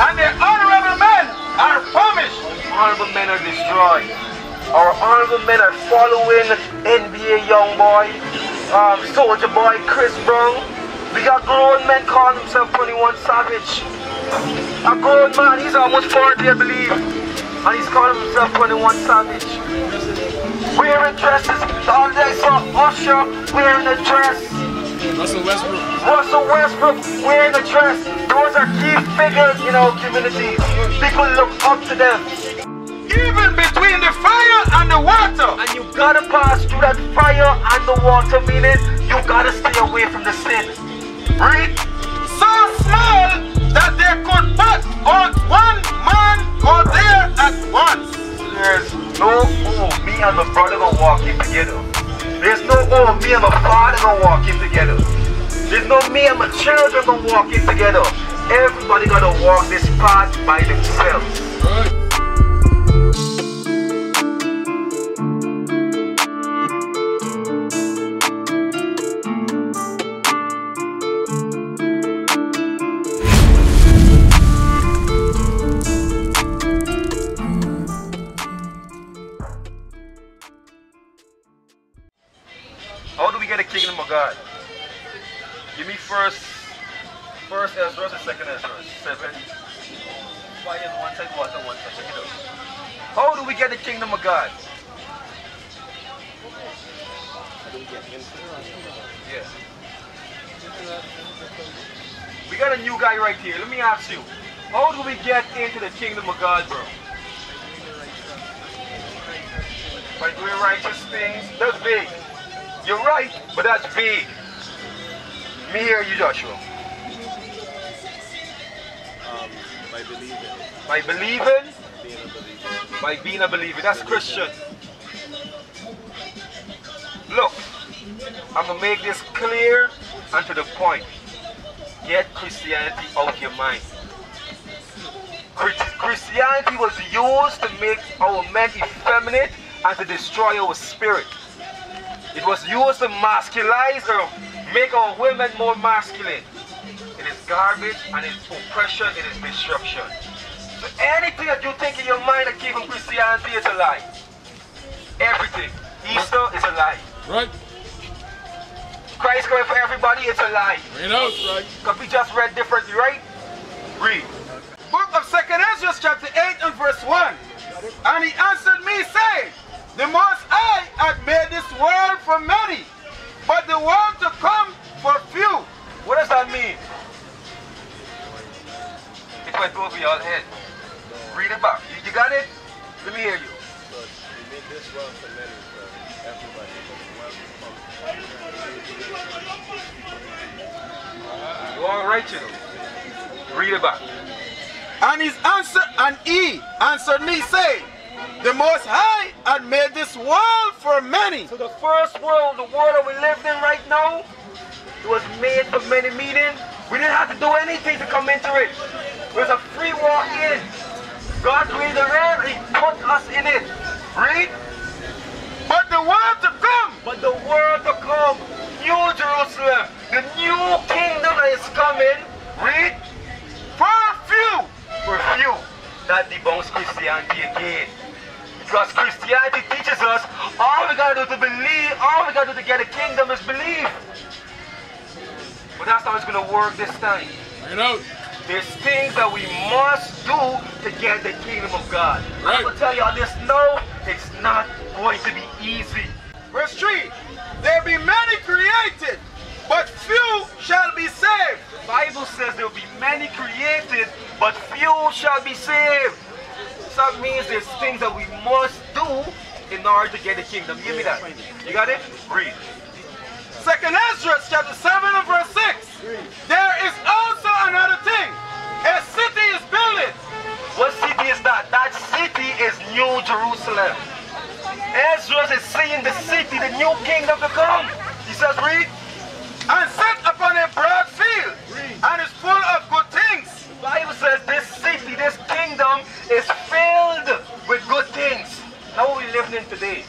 And the honorable men are punished. honorable men are destroyed. Our honorable men are following NBA YoungBoy, um, Soulja Boy, Chris Brown. We got grown men calling himself 21 Savage. A grown man, he's almost 40 I believe. And he's calling himself 21 Savage. Wearing dresses, all day saw Usher wearing a dress. Russell Westbrook. Russell Westbrook wearing a dress. Those are key figures in our community. People look up to them. Even between the fire and the water. And you gotta pass through that fire and the water, meaning you gotta stay away from the sin. Read. So small that they could but on one man go there at once. There's no, oh, me and my brother gonna walk in together. There's no, oh, me and my father gonna walk in together. There's no me and my children gonna walk in together. Everybody gotta walk this path by themselves. How do we get the kingdom of God? Yeah. We got a new guy right here. Let me ask you. How do we get into the kingdom of God, bro? By doing righteous things. That's big. You're right, but that's big. Me hear you, Joshua. Um, by believing, By believing, being a believer. by being a believer. That's Christian. Look, I'm gonna make this clear and to the point. Get Christianity out of your mind. Chris- Christianity was used to make our men effeminate and to destroy our spirit. It was used to masculize or make our women more masculine. Garbage and it's oppression, it is destruction. So anything that you think in your mind that came from Christianity is a lie. Everything. Easter is a lie. Right. Christ coming for everybody, it's a lie. It out. Right. Because we just read differently, right? Read. Book of Second Ezra, chapter 8 and verse 1. And he answered me, saying, The Most High hath made this world for many, but the world to come for few. What does that mean? Went over your head. Read it back. You, you got it? Let me hear you. So he made this world for many, for everybody, but the world will come. You all right, you know? Read it back. And his answer, and he answered me, saying, The Most High had made this world for many. So the first world, the world that we lived in right now, it was made for many meaning. We didn't have to do anything to come into it. It was a free walk in. God created the earth, He put us in it. Read. But the world to come, But the world to come, New Jerusalem, the new kingdom that is coming, read, for a few. for few. That debunks Christianity again. Because Christianity teaches us all we gotta do to believe, all we gotta do to get a kingdom is believe. But that's how it's gonna work this time. Bring it out. There's things that we must do to get the kingdom of God. Right. I'm gonna tell y'all this no, it's not going to be easy. Verse 3 There be many created, but few shall be saved. The Bible says there will be many created, but few shall be saved. So that means there's things that we must do in order to get the kingdom. Give me that. You got it? Read. Second Ezra chapter 7 and verse 6. There is also another thing. That? That city is New Jerusalem. Ezra is seeing the city, the new kingdom to come. He says, read. and set upon a broad field, and is full of good things. The Bible says this city, this kingdom is filled with good things. Now we living in today.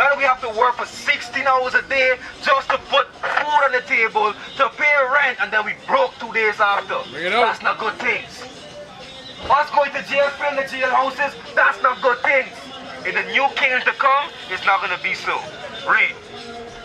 Now we have to work for 16 hours a day just to put food on the table, to pay rent, and then we broke two days after. Bring it out. That's not good things. Us going to jail, filling the jail houses, that's not good things. In the new kingdom to come, it's not going to be so. Read.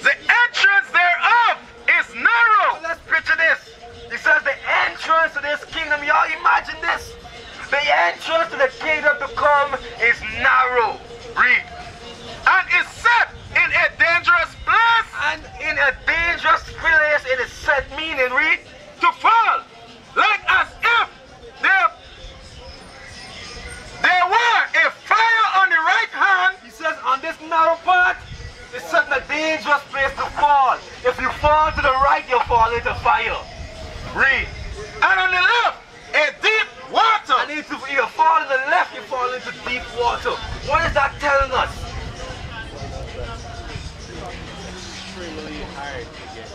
The entrance thereof is narrow. Let's picture this. He says the entrance to this kingdom, y'all imagine this. The entrance to the kingdom to come is narrow. Read. and is set in a dangerous place And in a dangerous place, it is set meaning, read. to fall, like as if there, there were a fire on the right hand He says on this narrow path, it's set in a dangerous place to fall. If you fall to the right, you fall into fire. Read. and on the left a deep water. And if you either fall to the left, you fall into deep water. What is that telling us? extremely hard to get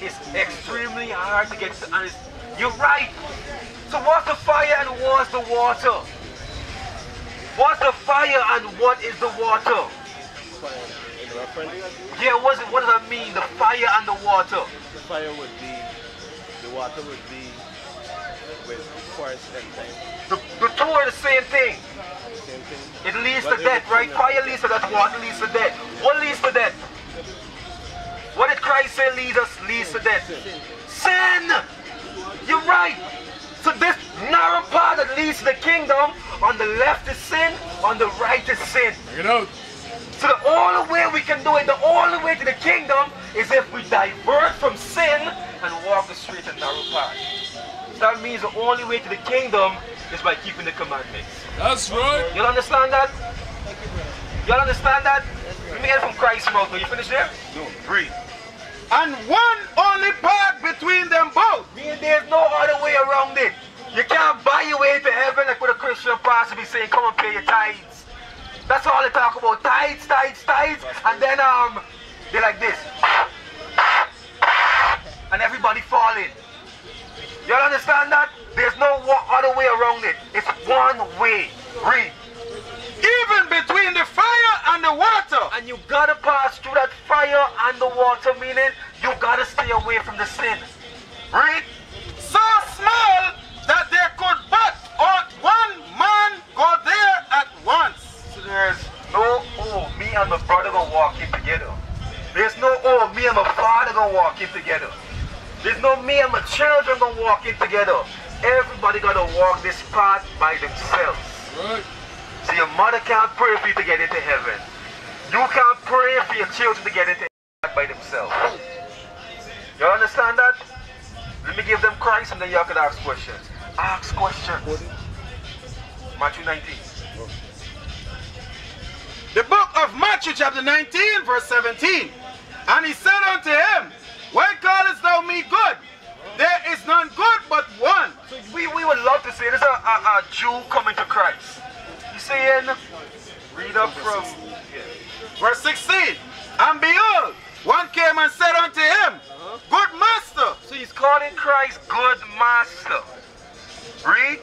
it's extremely hard to get to, it's, you're right. So what's the fire and what's the water? What's the fire and what is the water? Yeah, what's what does that mean? The fire and the water. the fire would be, the water would be with forest and time. The, the two are the same thing. Same thing. It leads But to death, right? is- Fire leads to death, water leads to death. What leads to death? What did Christ say leads us leads to death? Sin! You're right. So this narrow path that leads to the kingdom, on the left is sin, on the right is sin. Bring it out. So the only way we can do it, the only way to the kingdom is if we divert from sin and walk the straight and narrow path. So that means the only way to the kingdom is by keeping the commandments. That's right. Y'all understand that? Y'all understand that? Let me get from Christ's mouth. Are you finished there? No. Read. and one only path between them both. Meaning there's no other way around it. You can't buy your way to heaven like what a Christian pastor be saying, come and pay your tithes. That's all they talk about. Tithes, tithes, tithes. And then um they're like this. And everybody falling. You understand that? There's no other way around it. It's one way. Read. Even between the fire and the water. And you gotta pass through that fire and the water, meaning you gotta stay away from the sin. Read. So small that there could but ought one man go there at once. So there's no, oh, me and my brother gonna walk in together. There's no, oh, me and my father gonna walk in together. There's no me and my children gonna walk in together. Everybody gotta walk this path by themselves. Right. So your mother can't pray for you to get into heaven. You can't pray for your children to get into heaven by themselves. You understand that? Let me give them Christ and then y'all can ask questions. Ask questions. Matthew 19. The book of Matthew, chapter 19, verse 17. And he said unto him, Why callest thou me good? There is none good but one. We, we would love to see there's a, a, a Jew coming to Christ. He's saying, read up from Verse 16. And behold, one came and said unto him, Good master, So he's calling Christ good master. Read.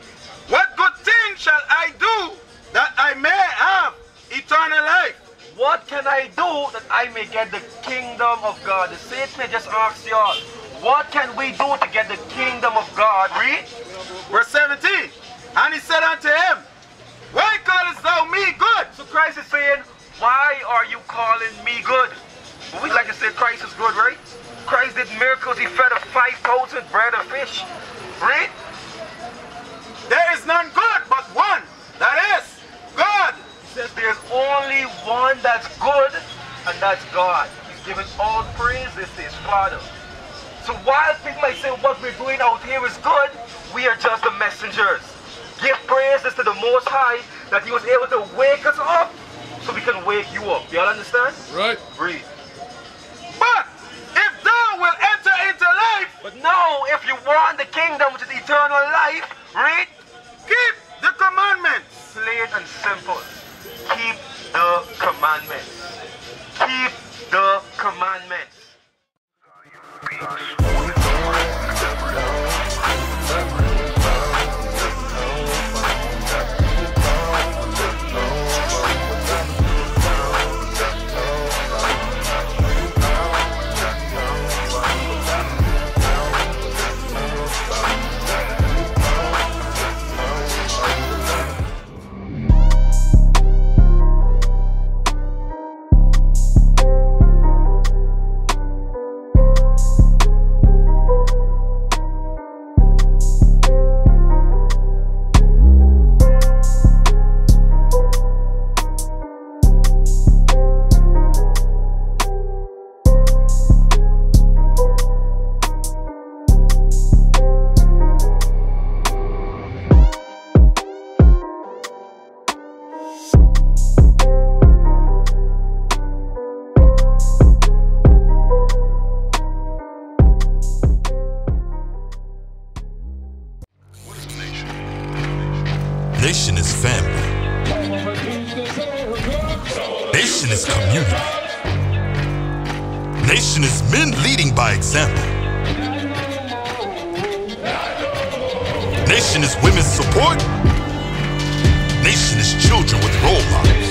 what good thing shall I do that I may have eternal life? What can I do that I may get the kingdom of God? The Satan just asked y'all, what can we do to get the kingdom of God? Read. Verse 17. And he said unto him, Why callest thou me good? So Christ is saying, why are you calling me good? But we like to say Christ is good, right? Christ did miracles. He fed a 5,000 bread and fish. Read. There is none good but one, that is says there's only one that's good, and that's God. He's giving all praises to his Father. So while people might say what we're doing out here is good, we are just the messengers. Give praises to the Most High that He was able to wake us up so we can wake you up. Y'all understand? Right. Read. But if thou wilt enter into life, But now, if you want the kingdom, which is eternal life, read. keep the commandments. Plain and simple. Keep the commandments. Keep the commandments. Nation is family. Nation is community. Nation is men leading by example. Nation is women's support. Nation is children with role models.